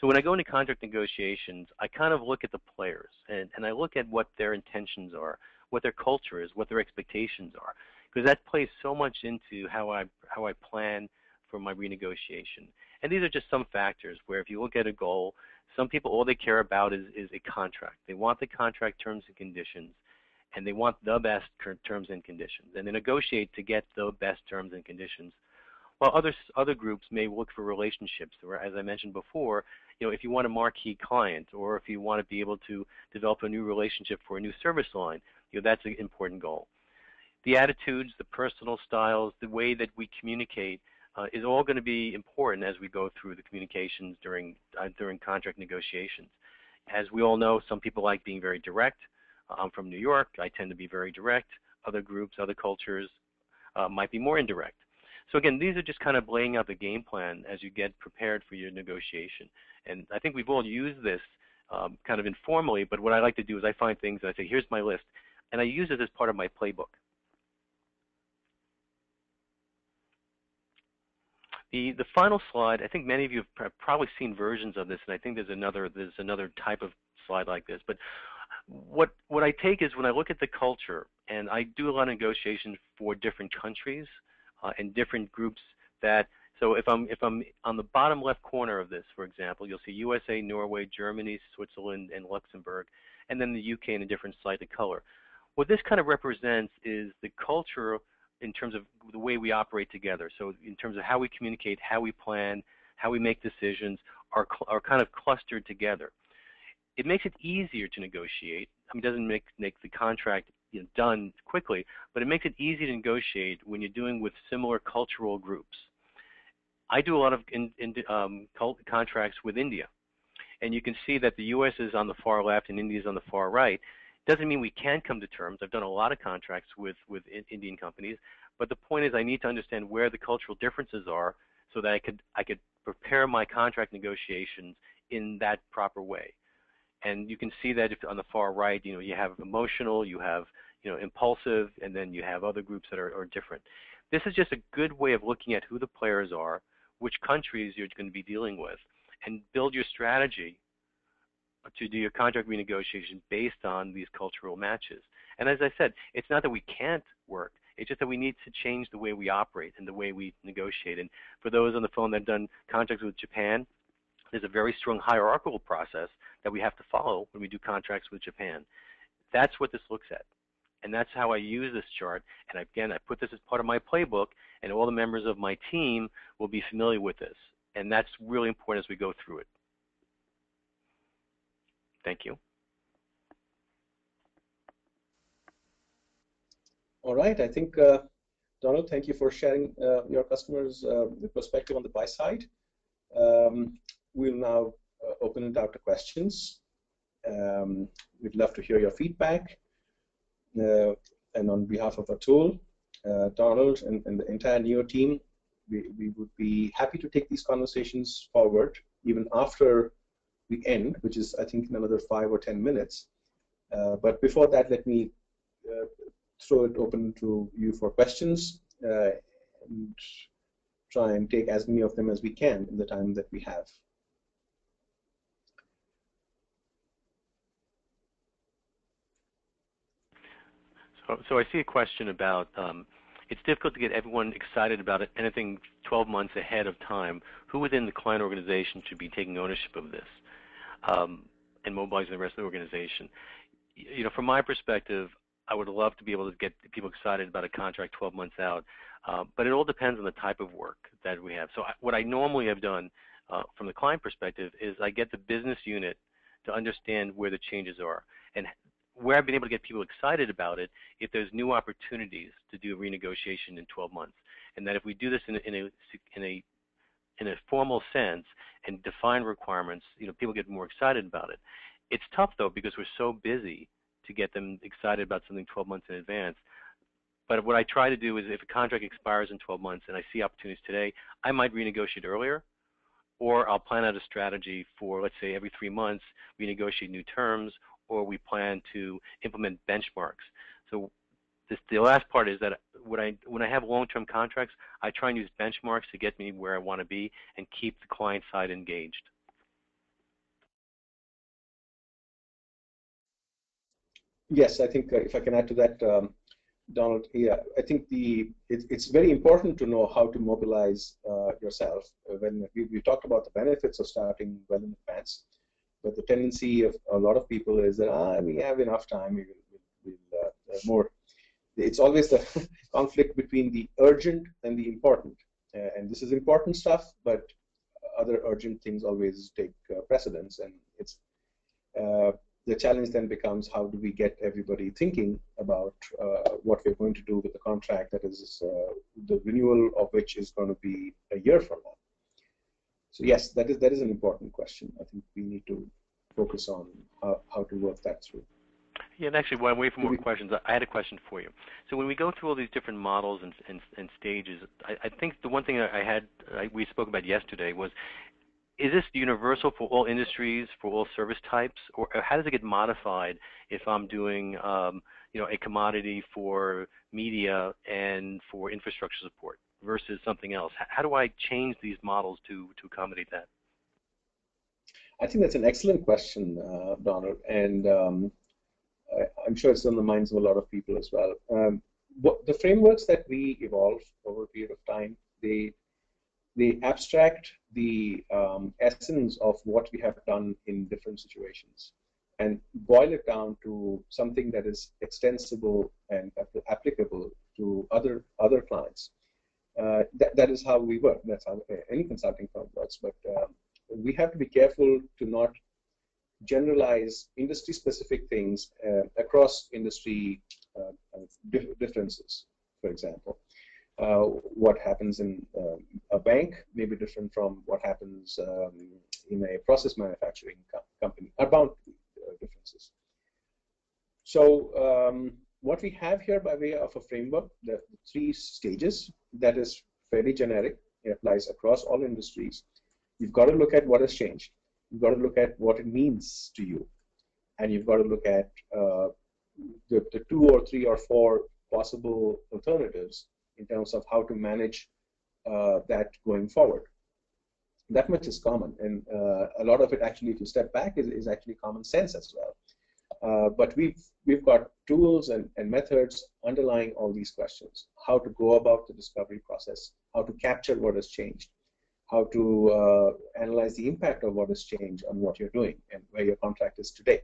So when I go into contract negotiations, I kind of look at the players and, and I look at what their intentions are, what their culture is, what their expectations are, because that plays so much into how I how I plan for my renegotiation. And these are just some factors where if you look at a goal, some people all they care about is, is a contract. They want the contract terms and conditions and they want the best terms and conditions, and they negotiate to get the best terms and conditions. While other other groups may look for relationships, or as I mentioned before, you know, if you want a marquee client, or if you want to be able to develop a new relationship for a new service line, you know, that's an important goal. The attitudes, the personal styles, the way that we communicate uh, is all going to be important as we go through the communications during uh, during contract negotiations. As we all know, some people like being very direct. I'm from New York. I tend to be very direct. Other groups, other cultures uh, might be more indirect. So again, these are just kind of laying out the game plan as you get prepared for your negotiation. And I think we've all used this um, kind of informally, but what I like to do is I find things and I say, here's my list, and I use it as part of my playbook. The, the final slide, I think many of you have probably seen versions of this, and I think there's another there's another type of slide like this. But what what I take is when I look at the culture, and I do a lot of negotiations for different countries uh, and different groups. That so if I'm if I'm on the bottom left corner of this, for example, you'll see USA, Norway, Germany, Switzerland, and Luxembourg, and then the UK in a different slight of color. What this kind of represents is the culture in terms of the way we operate together. So in terms of how we communicate, how we plan, how we make decisions, are are kind of clustered together it makes it easier to negotiate. I mean, it doesn't make make the contract you know, done quickly, but it makes it easy to negotiate when you're doing with similar cultural groups. I do a lot of in, in, um, contracts with India, and you can see that the U.S. is on the far left and India is on the far right. Doesn't mean we can't come to terms. I've done a lot of contracts with with Indian companies, but the point is I need to understand where the cultural differences are so that I could I could prepare my contract negotiations in that proper way and you can see that if on the far right, you know, you have emotional, you have, you know, impulsive, and then you have other groups that are, are different. This is just a good way of looking at who the players are, which countries you're going to be dealing with, and build your strategy to do your contract renegotiation based on these cultural matches. And as I said, it's not that we can't work. It's just that we need to change the way we operate and the way we negotiate. And for those on the phone that have done contracts with Japan, there's a very strong hierarchical process that we have to follow when we do contracts with Japan. That's what this looks at. And that's how I use this chart. And again, I put this as part of my playbook, and all the members of my team will be familiar with this. And that's really important as we go through it. Thank you. All right. I think, uh, Donald, thank you for sharing uh, your customers' uh, perspective on the buy side. Um, we'll now uh, open it out to questions. Um, we'd love to hear your feedback. Uh, and on behalf of Atul, uh, Donald, and, and, the entire NEO team, we, we would be happy to take these conversations forward even after we end, which is, I think, in another five or ten minutes. Uh, but before that, let me uh, throw it open to you for questions uh, and try and take as many of them as we can in the time that we have. So, so I see a question about um, it's difficult to get everyone excited about anything 12 months ahead of time. Who within the client organization should be taking ownership of this um, and mobilizing the rest of the organization? You know, from my perspective, I would love to be able to get people excited about a contract 12 months out, uh, but it all depends on the type of work that we have. So I, what I normally have done uh, from the client perspective is I get the business unit to understand where the changes are and where I've been able to get people excited about it if there's new opportunities to do a renegotiation in 12 months. And that if we do this in a, in a, in a, in a formal sense and define requirements, you know, people get more excited about it. It's tough though because we're so busy to get them excited about something 12 months in advance. But what I try to do is if a contract expires in 12 months and I see opportunities today, I might renegotiate earlier or I'll plan out a strategy for, let's say, every three months, renegotiate new terms, or we plan to implement benchmarks. So this, the last part is that when I when I have long-term contracts, I try and use benchmarks to get me where I want to be and keep the client side engaged. Yes, I think uh, if I can add to that, um, Donald, yeah, I think the it, it's very important to know how to mobilize uh, yourself. Uh, when we, we talked about the benefits of starting well in advance, but the tendency of a lot of people is that ah, we have enough time, we will, we'll, uh, uh, more. It's always the conflict between the urgent and the important, uh, and this is important stuff, but other urgent things always take precedence, and it's the challenge then becomes how do we get everybody thinking about uh, what we're going to do with the contract that is uh, the renewal of which is going to be a year from now. So yes, that is that is an important question. I think we need to focus on how, how to work that through. Yeah, and actually, while I'm waiting for more questions, I had a question for you. So when we go through all these different models and, and, and stages, I, I, think the one thing I had I, we spoke about yesterday was is this universal for all industries, for all service types, or how does it get modified if I'm doing, um, you know, a commodity for media and for infrastructure support versus something else? How do I change these models to to accommodate that? I think that's an excellent question, uh, Donald, and um, I, am sure it's on the minds of a lot of people as well. Um, what, the frameworks that we evolve over a period of time, they they abstract the um, essence of what we have done in different situations and boil it down to something that is extensible and applicable to other other clients. Uh, that, that is how we work. That's how any consulting firm works. But um, we have to be careful to not generalize industry-specific things uh, across industry uh, differences, for example. Uh, what happens in uh, a bank may be different from what happens um, in a process manufacturing co company, are bound uh, differences. So um, what we have here by way of a framework, the three stages, that is fairly generic. It applies across all industries. You've got to look at what has changed. You've got to look at what it means to you. And you've got to look at uh, the, the two or three or four possible alternatives in terms of how to manage uh, that going forward. That much is common, and uh, a lot of it actually, if you step back, is, is actually common sense as well. Uh, but we've we've got tools and, and methods underlying all these questions: how to go about the discovery process, how to capture what has changed, how to uh, analyze the impact of what has changed on what you're doing and where your contract is today,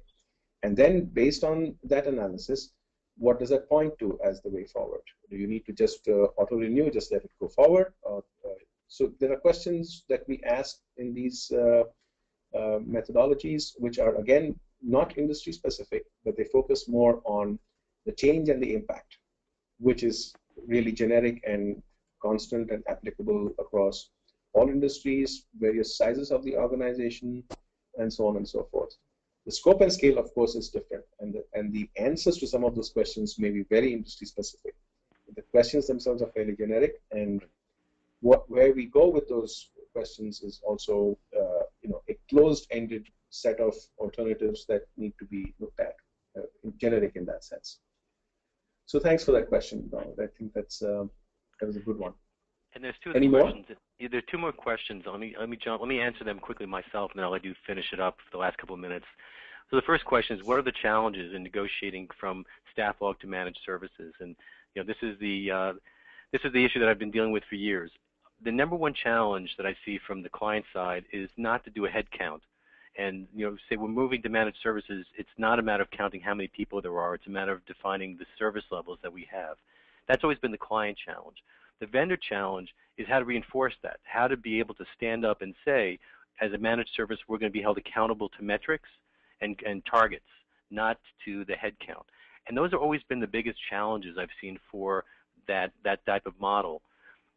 and then based on that analysis, what does that point to as the way forward? Do you need to just uh, auto renew, just let it go forward? Or, uh, so there are questions that we ask in these uh, uh, methodologies, which are again not industry specific, but they focus more on the change and the impact, which is really generic and constant and applicable across all industries, various sizes of the organization, and so on and so forth. The scope and scale, of course, is different, and the, and the answers to some of those questions may be very industry specific. The questions themselves are fairly generic, and what where we go with those questions is also, uh, you know, a closed-ended set of alternatives that need to be looked at, uh, generic in that sense. So thanks for that question, Donald. I think that's uh, that was a good one. And there's two Any questions. More? Yeah, there are two more questions. Let me let me jump. Let me answer them quickly myself, and then I'll let you finish it up for the last couple of minutes. So the first question is, what are the challenges in negotiating from staff log to managed services? And you know, this is the uh, this is the issue that I've been dealing with for years. The number one challenge that I see from the client side is not to do a head count. And you know, say we're moving to managed services, it's not a matter of counting how many people there are. It's a matter of defining the service levels that we have. That's always been the client challenge. The vendor challenge is how to reinforce that, how to be able to stand up and say, as a managed service, we're going to be held accountable to metrics and, and targets, not to the headcount. And those have always been the biggest challenges I've seen for that, that type of model.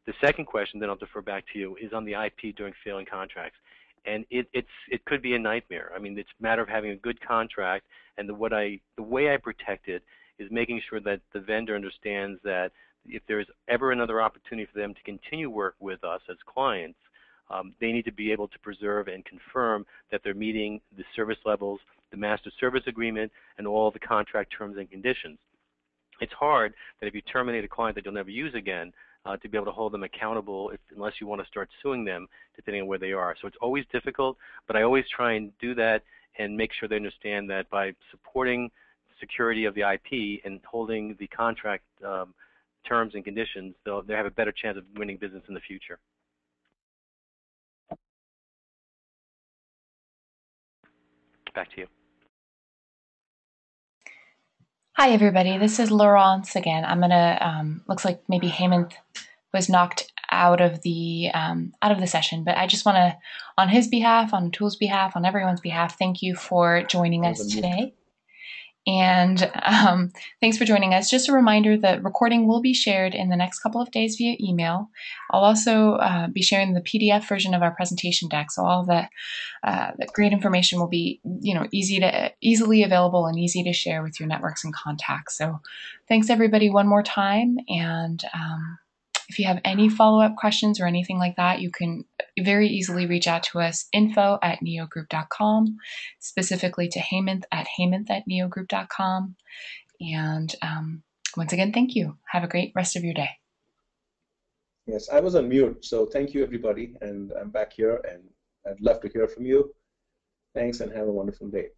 The second question, then I'll defer back to you, is on the IP during failing contracts. And it, it's, it could be a nightmare. I mean, it's a matter of having a good contract, and the, what I, the way I protect it is making sure that the vendor understands that if there's ever another opportunity for them to continue work with us as clients, um, they need to be able to preserve and confirm that they're meeting the service levels, the master service agreement, and all the contract terms and conditions. It's hard that if you terminate a client that you'll never use again, uh, to be able to hold them accountable if, unless you want to start suing them, depending on where they are. So it's always difficult, but I always try and do that and make sure they understand that by supporting security of the IP and holding the contract um, terms and conditions, they'll, they have a better chance of winning business in the future. Back to you. Hi, everybody. This is Laurence again. I'm gonna. Um, looks like maybe Hemant was knocked out of the um, out of the session, but I just want to, on his behalf, on Atul's behalf, on everyone's behalf, thank you for joining us today. And um, thanks for joining us. Just a reminder that recording will be shared in the next couple of days via email. I'll also uh, be sharing the PDF version of our presentation deck, so all the, uh, the great information will be, you know, easy to easily available and easy to share with your networks and contacts. So, thanks everybody one more time, and um, if you have any follow up questions or anything like that, you can very easily reach out to us info at neogroup.com, specifically to Hemant at Hemant at neogroup.com. And um, once again, thank you. Have a great rest of your day. Yes, I was on mute, so thank you everybody, and I'm back here, and I'd love to hear from you. Thanks, and have a wonderful day.